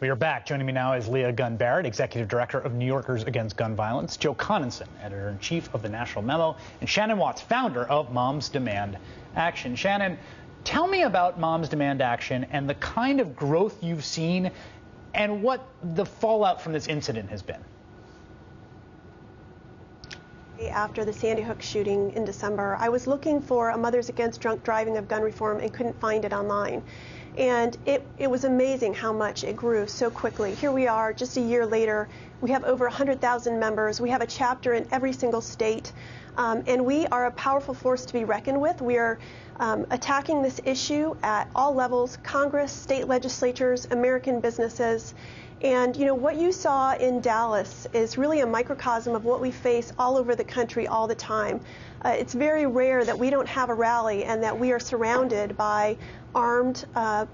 We are back. Joining me now is Leah Gunn Barrett, Executive Director of New Yorkers Against Gun Violence, Joe Conason, Editor in Chief of the National Memo, and Shannon Watts, founder of Moms Demand Action. Shannon, tell me about Moms Demand Action and the kind of growth you've seen and what the fallout from this incident has been. After the Sandy Hook shooting in December, I was looking for a Mothers Against Drunk Driving of Gun Reform and couldn't find it online. And it, it was amazing how much it grew so quickly. Here we are, just a year later. We have over 100,000 members. We have a chapter in every single state. Um, and we are a powerful force to be reckoned with. We are um, attacking this issue at all levels Congress, state legislatures, American businesses. And you know what you saw in Dallas is really a microcosm of what we face all over the country all the time. Uh, it's very rare that we don't have a rally and that we are surrounded by armed uh,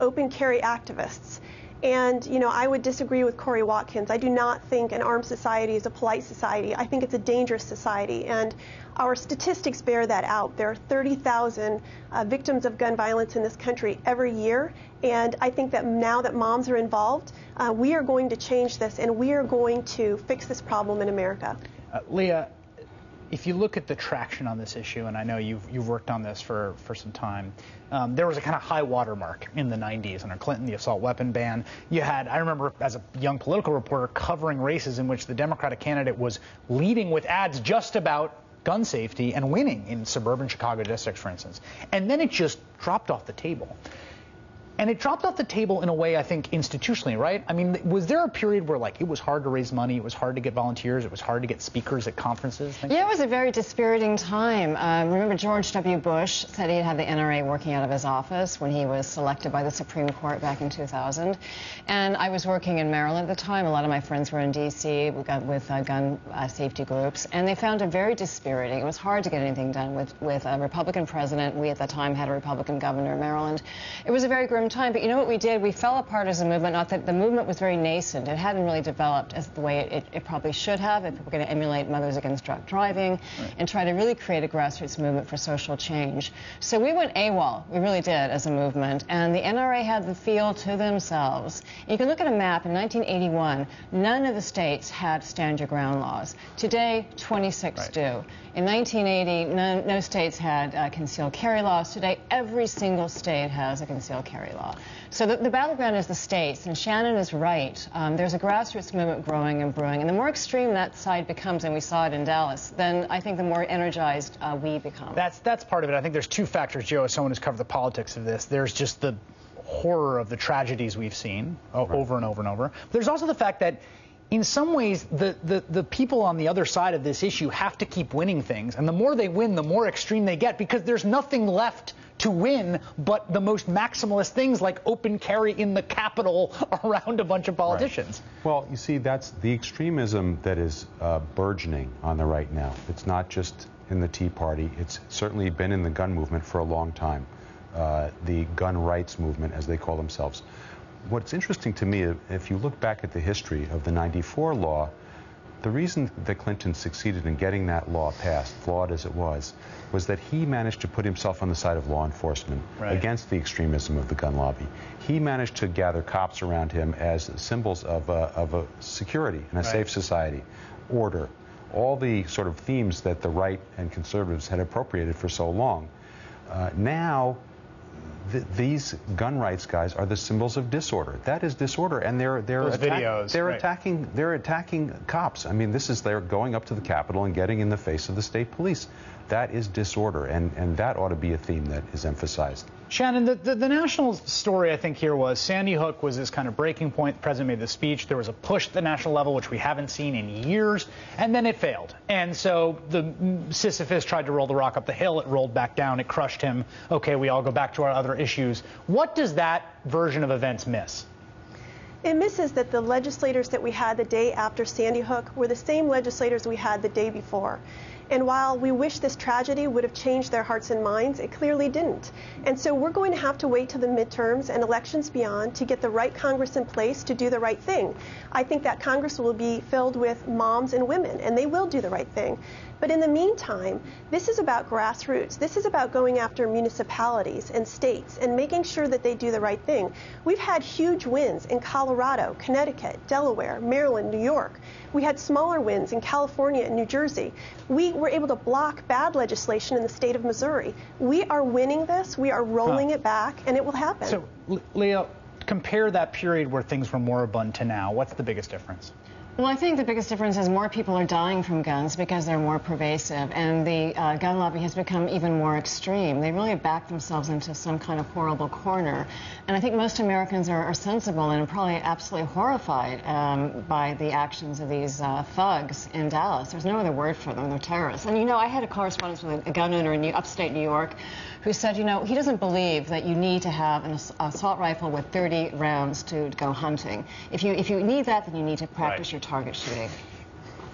open carry activists. And, you know, I would disagree with Kory Watkins. I do not think an armed society is a polite society. I think it's a dangerous society. And our statistics bear that out. There are 30,000 uh, victims of gun violence in this country every year. And I think that now that moms are involved, uh, we are going to change this and we are going to fix this problem in America. Uh, Leah, if you look at the traction on this issue, and I know you've, you've worked on this for, for some time, um, there was a kind of high watermark in the 90s under Clinton, the assault weapon ban. You had, I remember as a young political reporter covering races in which the Democratic candidate was leading with ads just about gun safety and winning in suburban Chicago districts, for instance. And then it just dropped off the table. And it dropped off the table in a way, I think, institutionally, right? I mean, was there a period where, like, it was hard to raise money, it was hard to get volunteers, it was hard to get speakers at conferences? Yeah, it was a very dispiriting time. Um, remember, George W. Bush said he'd have the NRA working out of his office when he was selected by the Supreme Court back in 2000. And I was working in Maryland at the time. A lot of my friends were in D.C. We got with uh, gun uh, safety groups, and they found it very dispiriting. It was hard to get anything done with, with a Republican president. We, at the time, had a Republican governor in Maryland. It was a very grim time. But you know what we did? We fell apart as a movement. Not that the movement was very nascent. It hadn't really developed as the way it, it, it probably should have if we were going to emulate Mothers Against Drunk Driving right. and try to really create a grassroots movement for social change. So we went AWOL. We really did as a movement. And the NRA had the field to themselves. And you can look at a map. In 1981, none of the states had stand your ground laws. Today, 26 right. do. In 1980, no, no states had uh, concealed carry laws. Today, every single state has a concealed carry law. So the, the battleground is the states, and Shannon is right. Um, there's a grassroots movement growing and brewing, and the more extreme that side becomes, and we saw it in Dallas, then I think the more energized uh, we become. That's that's part of it. I think there's two factors, Joe, as someone who's covered the politics of this. There's just the horror of the tragedies we've seen right. over and over and over. But There's also the fact that in some ways, the, the, the people on the other side of this issue have to keep winning things. And the more they win, the more extreme they get because there's nothing left to win but the most maximalist things like open carry in the Capitol around a bunch of politicians. Right. Well, you see, that's the extremism that is uh, burgeoning on the right now. It's not just in the Tea Party, it's certainly been in the gun movement for a long time, uh, the gun rights movement, as they call themselves what's interesting to me, if you look back at the history of the 94 law, the reason that Clinton succeeded in getting that law passed, flawed as it was, was that he managed to put himself on the side of law enforcement right. against the extremism of the gun lobby. He managed to gather cops around him as symbols of a, of a security and a right. safe society, order, all the sort of themes that the right and conservatives had appropriated for so long. Uh, now, th these gun rights guys are the symbols of disorder. That is disorder, and they're they're attack videos, they're right. attacking they're attacking cops. I mean, this is they're going up to the Capitol and getting in the face of the state police. That is disorder, and, and that ought to be a theme that is emphasized. Shannon, the, the, the, national story, I think, here was Sandy Hook was this kind of breaking point. The president made the speech. There was a push at the national level, which we haven't seen in years, and then it failed. And so the Sisyphus tried to roll the rock up the hill. It rolled back down. It crushed him. Okay, we all go back to our other issues. What does that version of events miss? It misses that the legislators that we had the day after Sandy Hook were the same legislators we had the day before. And while we wish this tragedy would have changed their hearts and minds, it clearly didn't. And so we're going to have to wait till the midterms and elections beyond to get the right Congress in place to do the right thing. I think that Congress will be filled with moms and women, and they will do the right thing. But in the meantime, this is about grassroots. This is about going after municipalities and states and making sure that they do the right thing. We've had huge wins in Colorado, Connecticut, Delaware, Maryland, New York. We had smaller wins in California and New Jersey. We were able to block bad legislation in the state of Missouri. We are winning this. We are rolling huh. it back, and it will happen. So, Leah, compare that period where things were moribund to now. What's the biggest difference? Well, I think the biggest difference is more people are dying from guns because they're more pervasive, and the uh, gun lobby has become even more extreme. They really back themselves into some kind of horrible corner. And I think most Americans are, are sensible and probably absolutely horrified um, by the actions of these uh, thugs in Dallas. There's no other word for them. They're terrorists. And you know, I had a correspondence with a, a gun owner in New, upstate New York who said, you know, he doesn't believe that you need to have an assault rifle with 30 rounds to go hunting. If you if you need that, then you need to practice right. your target shooting.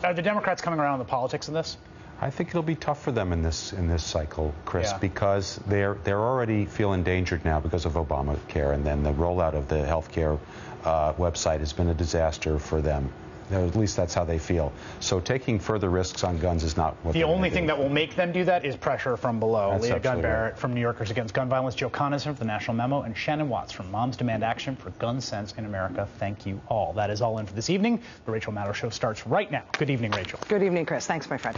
Are the Democrats coming around on the politics of this? I think it'll be tough for them in this in this cycle, Chris, yeah. because they're they're already feel endangered now because of Obamacare, and then the rollout of the healthcare uh, website has been a disaster for them. At least that's how they feel. So taking further risks on guns is not what the only thing do. that will make them do that is pressure from below. That's Leah Gunn Barrett right. from New Yorkers Against Gun Violence, Joe Conason from the National Memo, and Shannon Watts from Moms Demand Action for Gun Sense in America. Thank you all. That is all in for this evening. The Rachel Maddow Show starts right now. Good evening, Rachel. Good evening, Chris. Thanks, my friend.